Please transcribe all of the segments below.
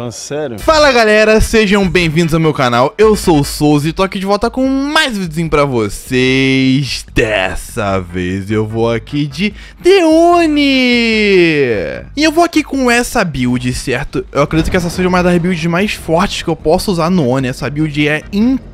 falando sério? Fala galera, sejam bem-vindos ao meu canal, eu sou o Souza e tô aqui de volta com mais um vídeo pra vocês. Dessa vez eu vou aqui de Deone E eu vou aqui com essa build, certo? Eu acredito que essa seja uma das builds mais fortes que eu posso usar no Oni Essa build é incrível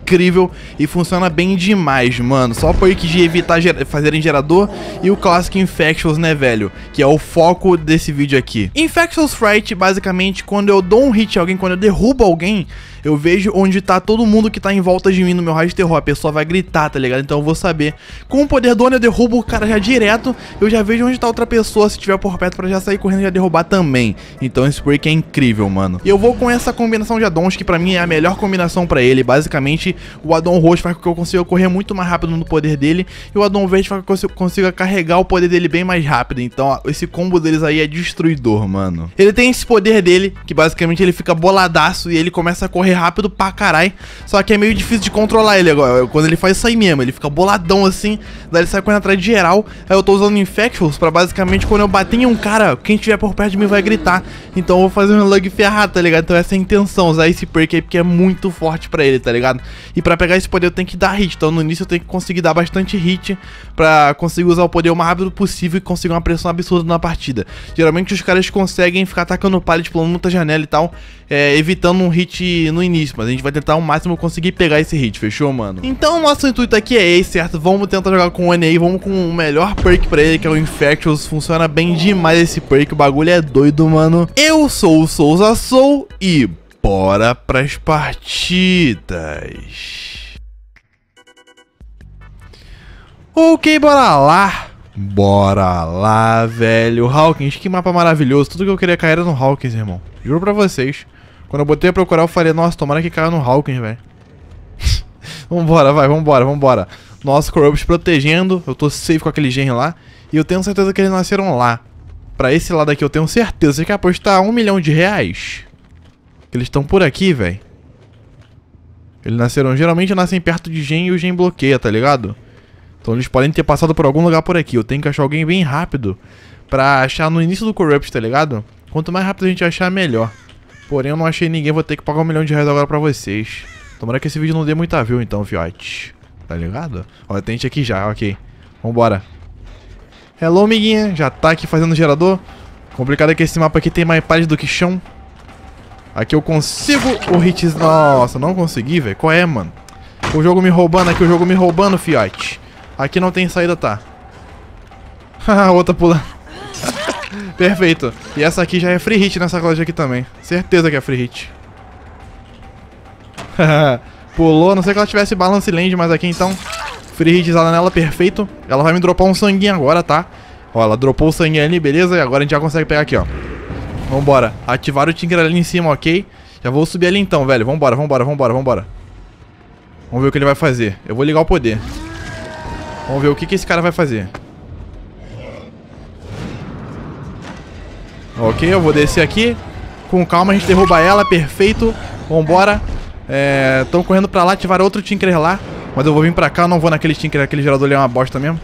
e funciona bem demais, mano Só por que de evitar ger fazerem gerador e o clássico Infectious, né velho? Que é o foco desse vídeo aqui Infectious Fright, basicamente, quando eu dou um hit alguém, quando eu derrubo alguém, eu vejo onde tá todo mundo que tá em volta de mim no meu raio de terror. A pessoa vai gritar, tá ligado? Então eu vou saber. Com o poder do Oni, eu derrubo o cara já direto. Eu já vejo onde tá outra pessoa, se tiver por perto, pra já sair correndo e já derrubar também. Então esse break é incrível, mano. E eu vou com essa combinação de addons, que pra mim é a melhor combinação pra ele. Basicamente, o addon roxo faz com que eu consiga correr muito mais rápido no poder dele. E o addon verde faz com que eu consiga carregar o poder dele bem mais rápido. Então, esse combo deles aí é destruidor, mano. Ele tem esse poder dele, que basicamente ele fica boladaço e ele começa a correr rápido pra caralho. Só que é meio difícil de controlar ele agora. Quando ele faz isso aí mesmo, ele fica boladão assim, daí ele sai correndo atrás de geral. Aí eu tô usando Infectious pra basicamente quando eu bater em um cara, quem estiver por perto de mim vai gritar. Então eu vou fazer um lug ferrado, tá ligado? Então essa é a intenção, usar esse perk aí porque é muito forte pra ele, tá ligado? E pra pegar esse poder eu tenho que dar hit. Então no início eu tenho que conseguir dar bastante hit pra conseguir usar o poder o mais rápido possível e conseguir uma pressão absurda na partida. Geralmente os caras conseguem ficar atacando o pallet pulando muita janela e tal, é, evitando um hit no início, mas a gente vai tentar ao máximo conseguir pegar esse hit, fechou, mano? Então o nosso intuito aqui é esse, certo? Vamos tentar jogar com o Oni vamos com o melhor perk pra ele, que é o Infectious, funciona bem demais esse perk, o bagulho é doido, mano. Eu sou o Souza Soul e bora pras partidas. Ok, bora lá. Bora lá, velho. Hawkins, que mapa maravilhoso. Tudo que eu queria cair era no Hawkins, irmão. Juro pra vocês. Quando eu botei a procurar, eu falei, nossa, tomara que caia no Hawkins, velho. vambora, vai, vambora, vambora. Nosso Corrupts protegendo. Eu tô safe com aquele gen lá. E eu tenho certeza que eles nasceram lá. Pra esse lado aqui eu tenho certeza. Você quer apostar um milhão de reais? Que eles estão por aqui, velho. Eles nasceram... Geralmente nascem perto de gen e o gen bloqueia, tá ligado? Então eles podem ter passado por algum lugar por aqui. Eu tenho que achar alguém bem rápido pra achar no início do Corrupt, tá ligado? Quanto mais rápido a gente achar, melhor. Porém, eu não achei ninguém, vou ter que pagar um milhão de reais agora pra vocês. Tomara que esse vídeo não dê muita view então, fiote. Tá ligado? Olha, tem gente aqui já, ok. Vambora. Hello, amiguinha. Já tá aqui fazendo gerador. Complicado é que esse mapa aqui tem mais palha do que chão. Aqui eu consigo o hit... Nossa, não consegui, velho. Qual é, mano? O jogo me roubando aqui, o jogo me roubando, fiote. Aqui não tem saída, tá. Haha, outra pula. Perfeito. E essa aqui já é free hit nessa loja aqui também. Certeza que é free hit. Pulou, não sei que ela tivesse balance land, mas aqui então... Free hitzada nela, perfeito. Ela vai me dropar um sanguinho agora, tá? Ó, ela dropou o sanguinho ali, beleza? E agora a gente já consegue pegar aqui, ó. Vambora. Ativar o Tinker ali em cima, ok? Já vou subir ali então, velho. Vambora, vambora, vambora, vambora. Vamos ver o que ele vai fazer. Eu vou ligar o poder. Vamos ver o que, que esse cara vai fazer. Ok, eu vou descer aqui. Com calma, a gente derruba ela, perfeito. Vambora. É, correndo pra lá, ativar outro Tinker lá. Mas eu vou vir pra cá, não vou naquele Tinker, aquele gerador ali é uma bosta mesmo.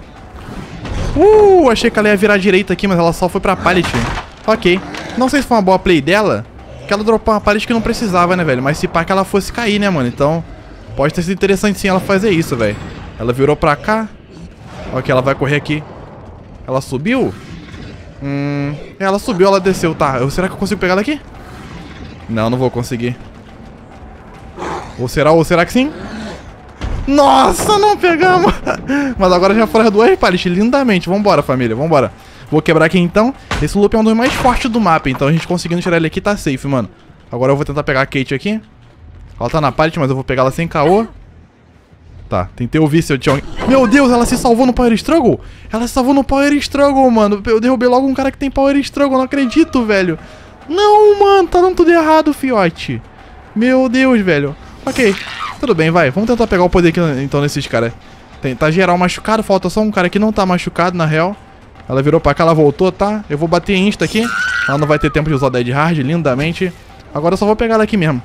Uh, achei que ela ia virar direita aqui, mas ela só foi pra pallet. Ok. Não sei se foi uma boa play dela, que ela dropou uma pallet que não precisava, né, velho? Mas se pá que ela fosse cair, né, mano? Então, pode ter sido interessante sim ela fazer isso, velho. Ela virou pra cá. Ok, ela vai correr aqui. Ela subiu? Hum, ela subiu, ela desceu, tá. Eu, será que eu consigo pegar ela aqui? Não, não vou conseguir. Ou será, ou será que sim? Nossa, não pegamos! Mas agora já foram duas pallets, lindamente. Vambora, família, vambora. Vou quebrar aqui então. Esse loop é um dos mais fortes do mapa, então a gente conseguindo tirar ele aqui tá safe, mano. Agora eu vou tentar pegar a Kate aqui. Ela tá na pallet, mas eu vou pegar ela sem caô. Tá, tentei ouvir se eu tinha... Meu Deus, ela se salvou no Power Struggle? Ela se salvou no Power Struggle, mano. Eu derrubei logo um cara que tem Power Struggle, não acredito, velho. Não, mano, tá dando tudo errado, fiote. Meu Deus, velho. Ok, tudo bem, vai. Vamos tentar pegar o poder aqui, então, nesses caras. Tá geral machucado, falta só um cara que não tá machucado, na real. Ela virou pra cá, ela voltou, tá? Eu vou bater insta aqui. Ela não vai ter tempo de usar o Dead Hard, lindamente. Agora eu só vou pegar ela aqui mesmo.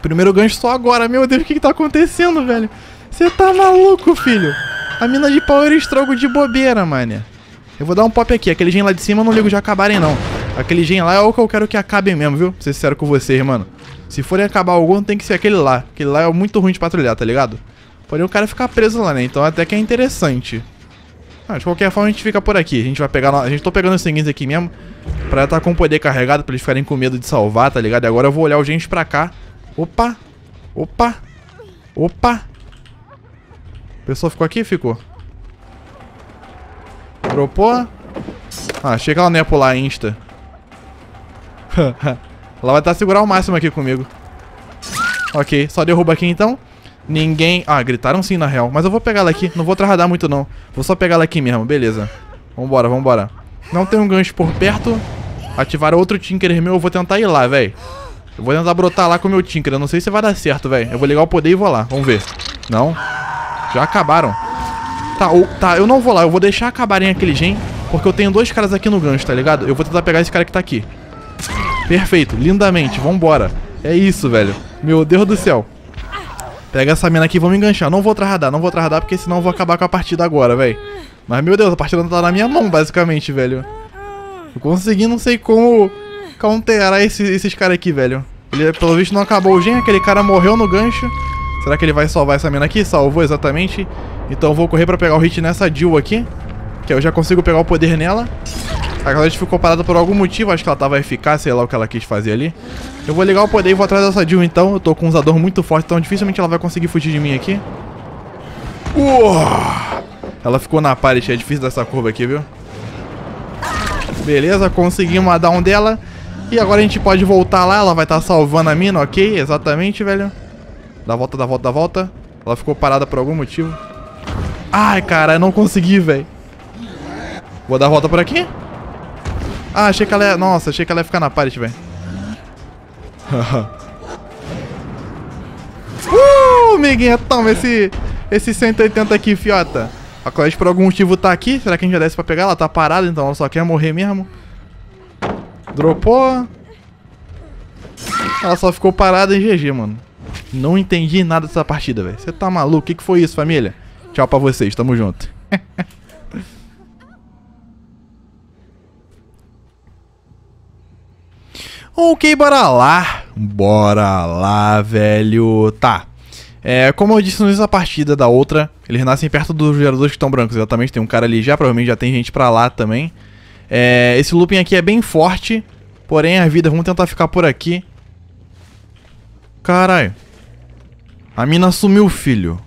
Primeiro gancho só agora. Meu Deus, o que que tá acontecendo, velho? Você tá maluco, filho? A mina de power estrogo de bobeira, mané. Eu vou dar um pop aqui. Aquele gen lá de cima eu não ligo de acabarem, não. Aquele gen lá é o que eu quero que acabe mesmo, viu? Pra ser sincero com vocês, mano. Se forem acabar algum, tem que ser aquele lá. Aquele lá é muito ruim de patrulhar, tá ligado? Porém o cara ficar preso lá, né? Então até que é interessante. Ah, de qualquer forma a gente fica por aqui. A gente vai pegar... A gente tô pegando os seguintes aqui mesmo. Pra estar tá com o poder carregado, pra eles ficarem com medo de salvar, tá ligado? E agora eu vou olhar o gente pra cá. Opa! Opa! Opa! Pessoa ficou aqui? Ficou. Dropou. Ah, achei que ela não ia pular insta. ela vai estar segurar o máximo aqui comigo. Ok, só derruba aqui então. Ninguém... Ah, gritaram sim na real. Mas eu vou pegar ela aqui. Não vou tradar muito não. Vou só pegar ela aqui mesmo, beleza. Vambora, vambora. Não tem um gancho por perto. Ativar outro Tinker meu. Eu vou tentar ir lá, velho. Eu vou tentar brotar lá com o meu Tinker. Eu não sei se vai dar certo, velho. Eu vou ligar o poder e vou lá. Vamos ver. Não. Já acabaram. Tá, tá, eu não vou lá. Eu vou deixar acabarem aquele gen. Porque eu tenho dois caras aqui no gancho, tá ligado? Eu vou tentar pegar esse cara que tá aqui. Perfeito. Lindamente. Vambora. É isso, velho. Meu Deus do céu. Pega essa mina aqui e vamos enganchar. Não vou tradar, não vou tradar, porque senão eu vou acabar com a partida agora, velho. Mas, meu Deus, a partida tá na minha mão, basicamente, velho. Eu consegui, não sei como counterar esse, esses caras aqui, velho. Ele, pelo visto, não acabou o gen, aquele cara morreu no gancho. Será que ele vai salvar essa mina aqui? Salvou, exatamente. Então vou correr pra pegar o hit nessa Jill aqui. Que eu já consigo pegar o poder nela. A Claudette ficou parada por algum motivo, acho que ela tava eficaz, sei lá o que ela quis fazer ali. Eu vou ligar o poder e vou atrás dessa Jill então. Eu tô com um usador muito forte, então dificilmente ela vai conseguir fugir de mim aqui. Uou! Ela ficou na parede, é difícil dessa curva aqui, viu? Beleza, conseguimos a down dela. E agora a gente pode voltar lá, ela vai estar tá salvando a mina, ok? Exatamente, velho. Dá volta, dá volta, dá volta. Ela ficou parada por algum motivo. Ai, cara, eu não consegui, velho. Vou dar a volta por aqui. Ah, achei que ela ia... Nossa, achei que ela ia ficar na parede, velho. uh, Miguinha, toma esse, esse 180 aqui, fiota. A Clash por algum motivo tá aqui. Será que a gente já desce pra pegar? Ela tá parada, então ela só quer morrer mesmo. Dropou. Ela só ficou parada em GG, mano. Não entendi nada dessa partida, velho. Você tá maluco? O que, que foi isso, família? Tchau pra vocês, tamo junto. Ok, bora lá. Bora lá, velho. Tá. É, como eu disse nessa partida da outra, eles nascem perto dos geradores que estão brancos. Exatamente, tem um cara ali já, provavelmente já tem gente pra lá também. É, esse looping aqui é bem forte, porém a vida, vamos tentar ficar por aqui. Caralho. A mina sumiu, filho.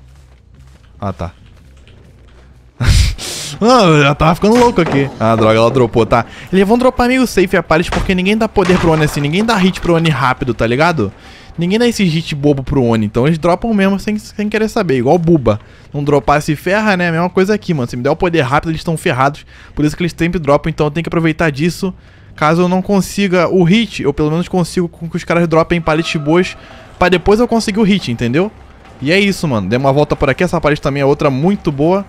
Ah, tá. Ah, já tava ficando louco aqui. Ah, droga, ela dropou, tá? Eles vão dropar meio safe a parede porque ninguém dá poder pro Oni assim. Ninguém dá hit pro Oni rápido, tá ligado? Ninguém dá esse hit bobo pro Oni. Então eles dropam mesmo sem, sem querer saber. Igual Buba. Não dropar se ferra, né? Mesma coisa aqui, mano. Se me der o poder rápido, eles estão ferrados. Por isso que eles sempre dropam. Então eu tenho que aproveitar disso. Caso eu não consiga o hit, eu pelo menos consigo com que os caras dropem paletes boas. Pra depois eu conseguir o hit, entendeu? E é isso, mano. Dei uma volta por aqui. Essa palete também é outra muito boa.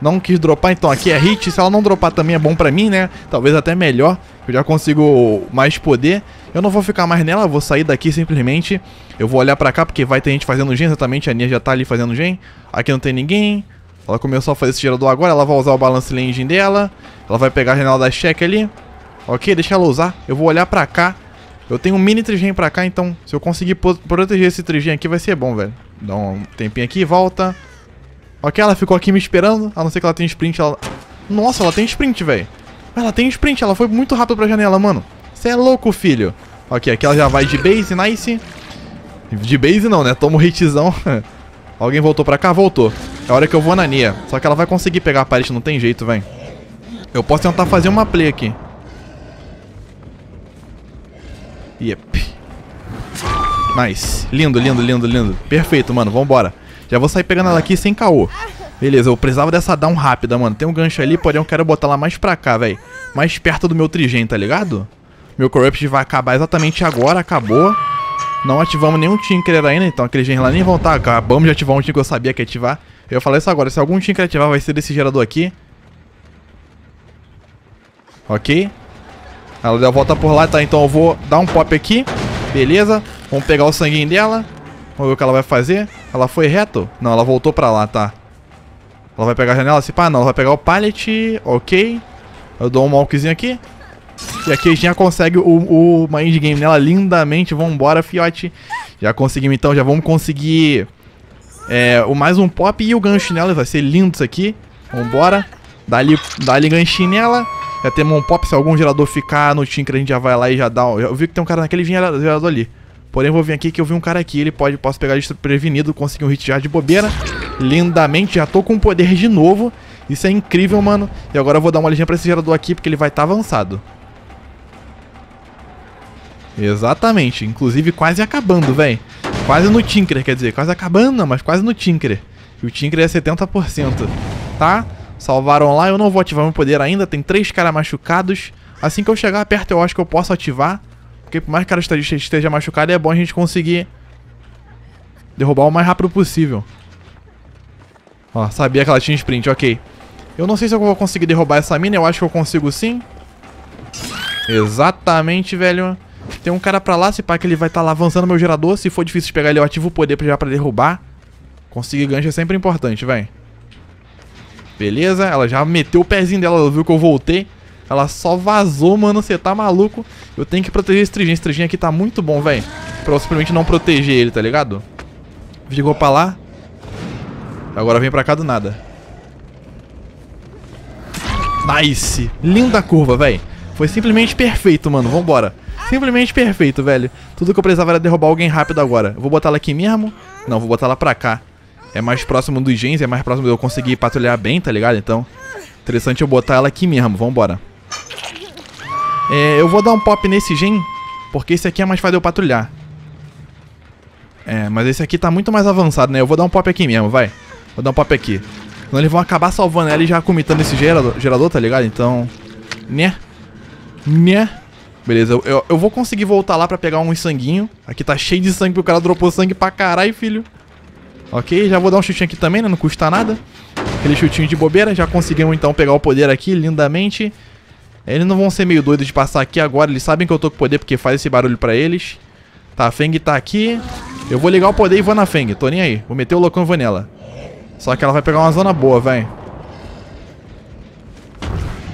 Não quis dropar, então aqui é hit. Se ela não dropar também é bom pra mim, né? Talvez até melhor. Eu já consigo mais poder. Eu não vou ficar mais nela, vou sair daqui simplesmente. Eu vou olhar pra cá porque vai ter gente fazendo gen, exatamente. A Nia já tá ali fazendo gen. Aqui não tem ninguém. Ela começou a fazer esse gerador agora. Ela vai usar o balance engine dela. Ela vai pegar a janela da check ali. Ok, deixa ela usar. Eu vou olhar pra cá. Eu tenho um mini trigen pra cá, então se eu conseguir proteger esse trigen aqui vai ser bom, velho. Dá um tempinho aqui, volta. Ok, ela ficou aqui me esperando. A não ser que ela tenha sprint. Ela... Nossa, ela tem sprint, velho. Ela tem sprint. Ela foi muito rápido pra janela, mano. Você é louco, filho. Ok, aqui ela já vai de base, nice. De base não, né? Toma um hitzão. Alguém voltou pra cá? Voltou. É hora que eu vou na Nia. Só que ela vai conseguir pegar a parede, não tem jeito, velho. Eu posso tentar fazer uma play aqui. Yep. Nice. Lindo, lindo, lindo, lindo. Perfeito, mano. Vambora. Já vou sair pegando ela aqui sem caô. Beleza, eu precisava dessa down rápida, mano. Tem um gancho ali, porém eu quero botar ela mais pra cá, velho. Mais perto do meu trigen, tá ligado? Meu Corrupt vai acabar exatamente agora, acabou. Não ativamos nenhum Tinker ainda, então aquele gen lá nem vão estar. Tá, acabamos de ativar um Tinker que eu sabia que ia ativar. Eu ia falar isso agora, se algum Tinker ativar vai ser desse gerador aqui. Ok. Ela deu a volta por lá, tá? Então eu vou dar um pop aqui. Beleza. Vamos pegar o sanguinho dela. Vamos ver o que ela vai fazer. Ela foi reto? Não, ela voltou pra lá, tá. Ela vai pegar a janela? Se pá, não. Ela vai pegar o pallet. Ok. Eu dou um malkzinho aqui. E aqui a gente já consegue o, o mind game nela lindamente. Vambora, fiote. Já conseguimos então, já vamos conseguir é, o mais um pop e o gancho nela. Vai ser lindo isso aqui. Vambora. Dá-lhe dá ganchinho nela. Já temos um pop. Se algum gerador ficar no Tinker, a gente já vai lá e já dá. Eu vi que tem um cara naquele gerador ali. Porém, vou vir aqui que eu vi um cara aqui. Ele pode, posso pegar desprevenido, conseguir um hit já de bobeira. Lindamente. Já tô com poder de novo. Isso é incrível, mano. E agora eu vou dar uma olhadinha pra esse gerador aqui, porque ele vai estar tá avançado. Exatamente. Inclusive quase acabando, velho. Quase no Tinker, quer dizer. Quase acabando, não, mas quase no Tinker. E o Tinker é 70%. Tá? Salvaram lá. Eu não vou ativar meu poder ainda. Tem três caras machucados. Assim que eu chegar perto, eu acho que eu posso ativar. Porque por mais que o cara esteja machucado, é bom a gente conseguir derrubar o mais rápido possível. Ó, sabia que ela tinha sprint, ok. Eu não sei se eu vou conseguir derrubar essa mina, eu acho que eu consigo sim. Exatamente, velho. Tem um cara pra lá, se pá que ele vai estar tá lá avançando meu gerador. Se for difícil de pegar ele, eu ativo o poder já pra derrubar. Conseguir gancho é sempre importante, velho. Beleza, ela já meteu o pezinho dela, ela viu que eu voltei. Ela só vazou, mano, você tá maluco. Eu tenho que proteger esse trigem. Esse trigem aqui tá muito bom, velho. Pra eu simplesmente não proteger ele, tá ligado? Chegou pra lá. Agora vem pra cá do nada. Nice! Linda curva, velho. Foi simplesmente perfeito, mano. Vambora. Simplesmente perfeito, velho. Tudo que eu precisava era derrubar alguém rápido agora. Eu vou botar ela aqui mesmo. Não, vou botar ela pra cá. É mais próximo dos gens, é mais próximo de eu conseguir patrulhar bem, tá ligado? Então, interessante eu botar ela aqui mesmo. Vambora. É, eu vou dar um pop nesse gen, porque esse aqui é mais fácil de eu patrulhar. É, mas esse aqui tá muito mais avançado, né? Eu vou dar um pop aqui mesmo, vai. Vou dar um pop aqui. Senão eles vão acabar salvando ela e já comitando esse gerador, gerador, tá ligado? Então... Né? Né? Beleza, eu, eu, eu, vou conseguir voltar lá pra pegar um sanguinho. Aqui tá cheio de sangue, porque o cara dropou sangue pra caralho, filho. Ok, já vou dar um chutinho aqui também, né? Não custa nada. Aquele chutinho de bobeira. Já conseguimos, então, pegar o poder aqui lindamente. Eles não vão ser meio doidos de passar aqui agora. Eles sabem que eu tô com poder porque faz esse barulho pra eles. Tá, a Feng tá aqui. Eu vou ligar o poder e vou na Feng. Tô nem aí. Vou meter o loucão e vou nela. Só que ela vai pegar uma zona boa, velho.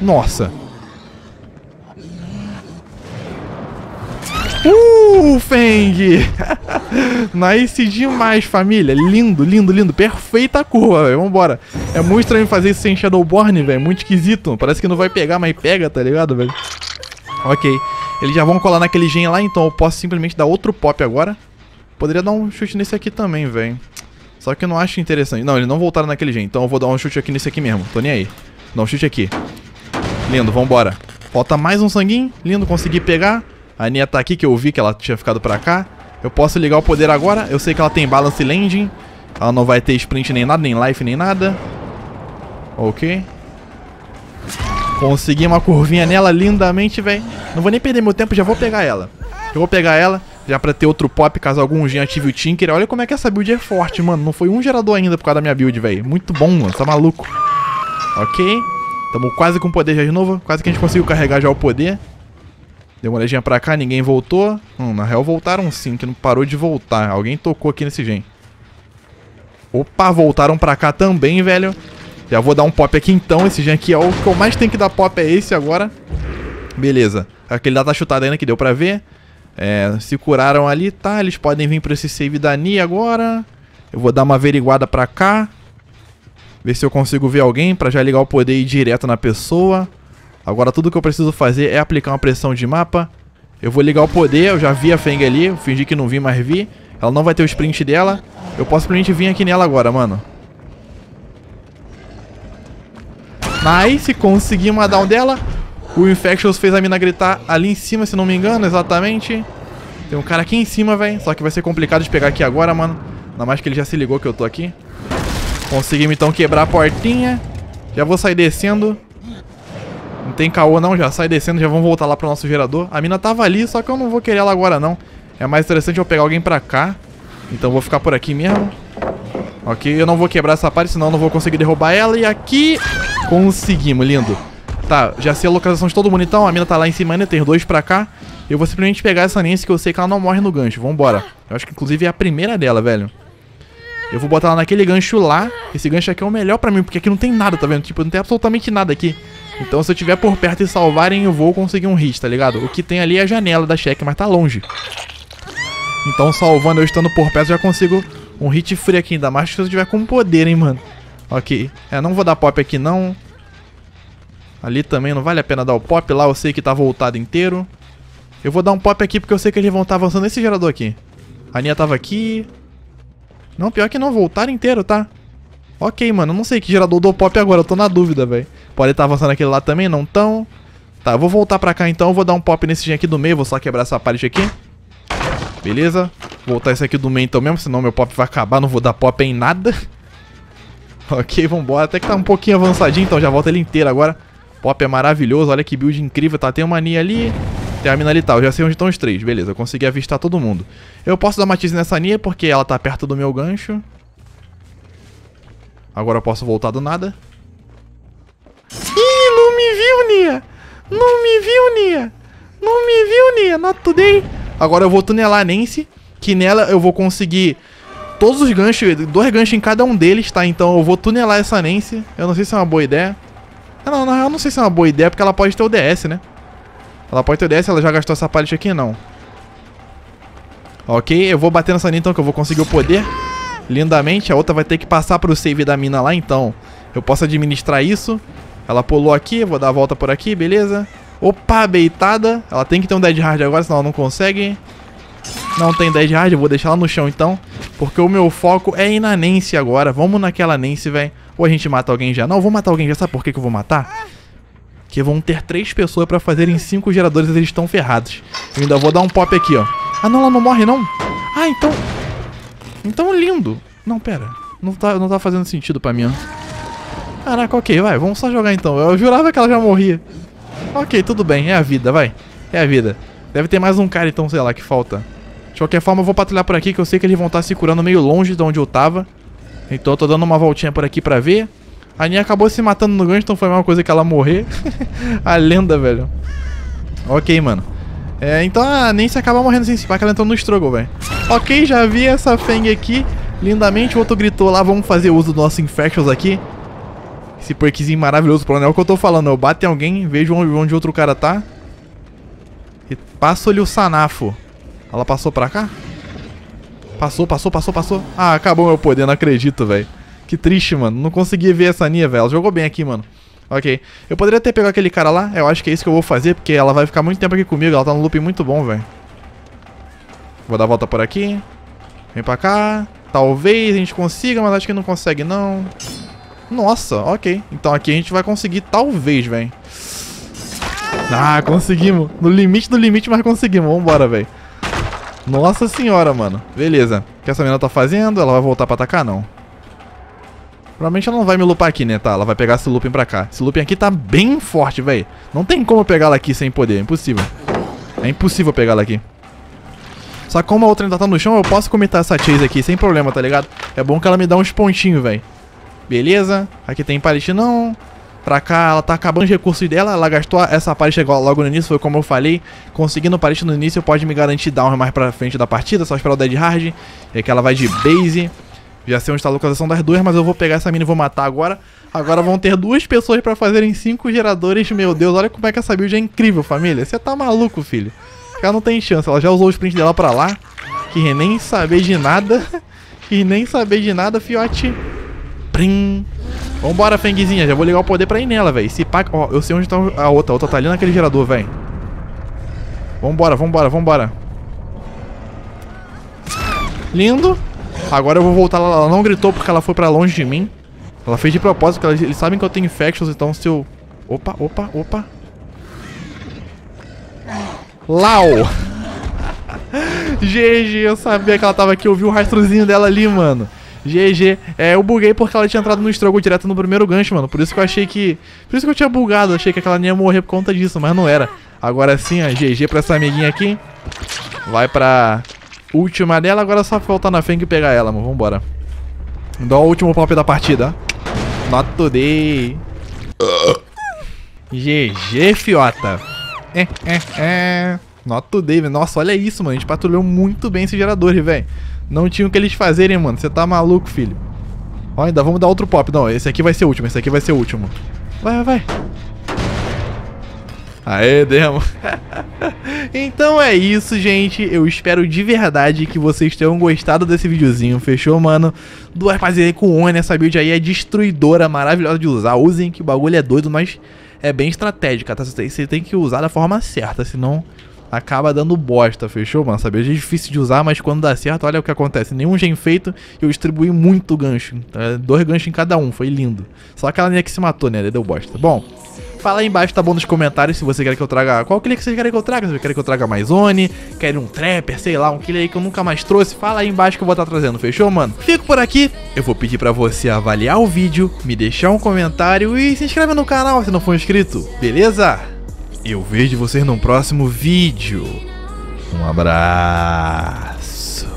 Nossa. Uh, Feng! nice demais, família. Lindo, lindo, lindo. Perfeita curva, velho. Vambora. É muito estranho fazer isso sem Shadowborn, velho. Muito esquisito. Parece que não vai pegar, mas pega, tá ligado, velho? Ok. Eles já vão colar naquele gen lá, então eu posso simplesmente dar outro pop agora. Poderia dar um chute nesse aqui também, velho. Só que eu não acho interessante. Não, eles não voltaram naquele gen, então eu vou dar um chute aqui nesse aqui mesmo. Tô nem aí. Dá um chute aqui. Lindo, vambora. Falta mais um sanguinho. Lindo, consegui pegar. A Nia tá aqui, que eu vi que ela tinha ficado pra cá. Eu posso ligar o poder agora. Eu sei que ela tem balance landing. Ela não vai ter sprint nem nada, nem life, nem nada. Ok. Consegui uma curvinha nela lindamente, velho. Não vou nem perder meu tempo, já vou pegar ela. Eu vou pegar ela, já pra ter outro pop, caso algum gen ative o Tinker. Olha como é que essa build é forte, mano. Não foi um gerador ainda por causa da minha build, velho. Muito bom, mano. Tá maluco. Ok. Tamo quase com poder já de novo. Quase que a gente conseguiu carregar já o poder. Deu uma olhadinha pra cá, ninguém voltou. Hum, na real voltaram sim, que não parou de voltar. Alguém tocou aqui nesse gen. Opa, voltaram pra cá também, velho. Já vou dar um pop aqui então. Esse gen aqui é o que eu mais tenho que dar pop, é esse agora. Beleza. Aquele lá tá chutado ainda que deu pra ver. É, se curaram ali, tá? Eles podem vir pra esse save da Ni agora. Eu vou dar uma averiguada pra cá. Ver se eu consigo ver alguém pra já ligar o poder e ir direto na pessoa. Agora tudo que eu preciso fazer é aplicar uma pressão de mapa. Eu vou ligar o poder, eu já vi a Feng ali, eu fingi que não vi, mas vi. Ela não vai ter o sprint dela. Eu posso simplesmente vir aqui nela agora, mano. Nice, consegui uma down dela. O Infectious fez a mina gritar ali em cima, se não me engano, exatamente. Tem um cara aqui em cima, velho. Só que vai ser complicado de pegar aqui agora, mano. Ainda mais que ele já se ligou que eu tô aqui. Conseguimos então quebrar a portinha. Já vou sair descendo. Não tem caô não, já sai descendo, já vamos voltar lá pro nosso gerador. A mina tava ali, só que eu não vou querer ela agora não. É mais interessante eu pegar alguém pra cá. Então vou ficar por aqui mesmo. Ok, eu não vou quebrar essa parte, senão eu não vou conseguir derrubar ela. E aqui... Conseguimos, lindo. Tá, já sei a localização de todo mundo então. A mina tá lá em cima ainda, tem dois pra cá. Eu vou simplesmente pegar essa Nancy que eu sei que ela não morre no gancho. Vambora. Eu acho que inclusive é a primeira dela, velho. Eu vou botar ela naquele gancho lá. Esse gancho aqui é o melhor pra mim, porque aqui não tem nada, tá vendo? Tipo, não tem absolutamente nada aqui. Então se eu tiver por perto e salvarem, eu vou conseguir um hit, tá ligado? O que tem ali é a janela da check, mas tá longe. Então salvando eu estando por perto, já consigo um hit free aqui, ainda mais se eu tiver com poder, hein, mano. Ok. É, não vou dar pop aqui, não. Ali também não vale a pena dar o pop. Lá eu sei que tá voltado inteiro. Eu vou dar um pop aqui porque eu sei que eles vão estar tá avançando nesse gerador aqui. A Nia tava aqui. Não, pior que não, voltaram inteiro, tá? Ok, mano, não sei que gerador dou pop agora, eu tô na dúvida, velho. Pode estar tá avançando aquele lá também, não tão. Tá, eu vou voltar pra cá então, eu vou dar um pop nesse gen aqui do meio, vou só quebrar essa parede aqui. Beleza. Voltar esse aqui do meio então mesmo, senão meu pop vai acabar, não vou dar pop em nada. ok, vambora. Até que tá um pouquinho avançadinho, então já volta ele inteiro agora. Pop é maravilhoso, olha que build incrível, tá? Tem uma Nia ali, tem a mina ali? Eu já sei onde estão os três, beleza, eu consegui avistar todo mundo. Eu posso dar matiz nessa Nia porque ela tá perto do meu gancho. Agora eu posso voltar do nada. Ih, não me viu, Nia! Não me viu, Nia! Não me viu, Nia! Not today! Agora eu vou tunelar a Nancy, que nela eu vou conseguir todos os ganchos, dois ganchos em cada um deles, tá? Então eu vou tunelar essa Nancy. Eu não sei se é uma boa ideia. Não, não, eu não sei se é uma boa ideia, porque ela pode ter o DS, né? Ela pode ter o DS, ela já gastou essa pallet aqui? Não. Ok, eu vou bater nessa Nancy então, que eu vou conseguir o poder. Lindamente, a outra vai ter que passar pro save da mina lá, então eu posso administrar isso. Ela pulou aqui, vou dar a volta por aqui, beleza. Opa, beitada. Ela tem que ter um dead hard agora, senão ela não consegue. Não tem dead hard, eu vou deixar ela no chão então. Porque o meu foco é ir na Nancy agora. Vamos naquela Nancy, velho. Ou a gente mata alguém já. Não, vou matar alguém já. Sabe por que, que eu vou matar? Que vão ter três pessoas pra fazerem cinco geradores e eles estão ferrados. Eu ainda vou dar um pop aqui, ó. Ah, não, ela não morre, não. Ah, então... Então lindo. Não, pera. Não tá, não tá fazendo sentido pra mim. Caraca, ok, vai. Vamos só jogar então. Eu jurava que ela já morria. Ok, tudo bem. É a vida, vai. É a vida. Deve ter mais um cara, então, sei lá, que falta. De qualquer forma, eu vou patrulhar por aqui, que eu sei que eles vão estar se curando meio longe de onde eu tava. Então eu tô dando uma voltinha por aqui pra ver. A Nia acabou se matando no gancho, então foi a mesma coisa que ela morrer. a lenda, velho. Ok, mano. É, então a Nancy acaba morrendo sem se que ela entrou no struggle, velho. Ok, já vi essa Feng aqui. Lindamente, o outro gritou lá, vamos fazer uso do nosso Infections aqui. Esse perkzinho maravilhoso, pelo é o que eu tô falando. Eu bato em alguém, vejo onde outro cara tá. E passo-lhe o sanafo. Ela passou pra cá? Passou, passou, passou, passou. Ah, acabou meu poder, não acredito, velho. Que triste, mano. Não consegui ver essa Nia, velho. Ela jogou bem aqui, mano. Ok. Eu poderia ter pegado aquele cara lá. Eu acho que é isso que eu vou fazer, porque ela vai ficar muito tempo aqui comigo. Ela tá num loop muito bom, velho. Vou dar a volta por aqui. Vem pra cá. Talvez a gente consiga, mas acho que não consegue, não. Nossa, ok. Então aqui a gente vai conseguir, talvez, velho. Ah, conseguimos. No limite do limite, mas conseguimos. Vambora, velho. Nossa senhora, mano. Beleza. O que essa menina tá fazendo? Ela vai voltar pra atacar? Não. Provavelmente ela não vai me lupar aqui, né? Tá, ela vai pegar esse looping pra cá. Esse looping aqui tá bem forte, velho. Não tem como pegar ela aqui sem poder. É impossível. É impossível pegar ela aqui. Só que como a outra ainda tá no chão, eu posso cometer essa chase aqui sem problema, tá ligado? É bom que ela me dá uns pontinhos, velho. Beleza. Aqui tem pallet não. Pra cá, ela tá acabando os recursos dela. Ela gastou essa pallet logo no início, foi como eu falei. Conseguindo pallet no início, pode me garantir down mais pra frente da partida. Só esperar o dead hard. E aqui ela vai de base. Já sei onde está a localização das duas, mas eu vou pegar essa mina e vou matar agora. Agora vão ter duas pessoas pra fazerem cinco geradores. Meu Deus, olha como é que essa build é incrível, família. Você tá maluco, filho. Ela não tem chance. Ela já usou o sprint dela pra lá. Que nem saber de nada. Que nem saber de nada, fiote. Prim. Vambora, Fengzinha. Já vou ligar o poder pra ir nela, velho. Se pá... Ó, eu sei onde tá a outra. A outra tá ali naquele gerador, velho. Vambora, vambora, vambora. Lindo. Agora eu vou voltar lá. Ela não gritou porque ela foi pra longe de mim. Ela fez de propósito, porque eles sabem que eu tenho infections, então se eu... Opa, opa, opa. Lau! GG, eu sabia que ela tava aqui, eu vi o rastrozinho dela ali, mano. GG. É, eu buguei porque ela tinha entrado no struggle direto no primeiro gancho, mano. Por isso que eu achei que... Por isso que eu tinha bugado. Achei que aquela ia morrer por conta disso, mas não era. Agora sim, ó. GG pra essa amiguinha aqui. Vai pra última dela. Agora é só voltar na frente e pegar ela, mano. Vambora. Dá o último pop da partida. Not today. GG, fiota. É, é, é. Not today, velho. Nossa, olha isso, mano. A gente patrulhou muito bem esse gerador, velho. Não tinha o que eles fazerem, mano. Você tá maluco, filho. Ó, ainda vamos dar outro pop. Não, esse aqui vai ser o último. Esse aqui vai ser o último. Vai, vai, vai. Aê, demo. então é isso, gente. Eu espero de verdade que vocês tenham gostado desse videozinho. Fechou, mano? Fazer aí com Oni. Essa build aí é destruidora, maravilhosa de usar. Usem que o bagulho é doido, mas é bem estratégica, tá? Você tem que usar da forma certa, senão acaba dando bosta, fechou, mano? Sabe? É difícil de usar, mas quando dá certo, olha o que acontece. Nenhum gen feito, eu distribuí muito gancho. É, dois ganchos em cada um, foi lindo. Só aquela linha que se matou, né? Deu bosta. Bom, fala aí embaixo, tá bom, nos comentários se você quer que eu traga... Qual killer que vocês querem que eu traga? Se você quer que eu traga mais Oni, quer um Trapper, sei lá, um killer aí que eu nunca mais trouxe, fala aí embaixo que eu vou estar tá trazendo, fechou, mano? Fico por aqui, eu vou pedir pra você avaliar o vídeo, me deixar um comentário e se inscreve no canal se não for inscrito, beleza? Eu vejo vocês num próximo vídeo. Um abraço.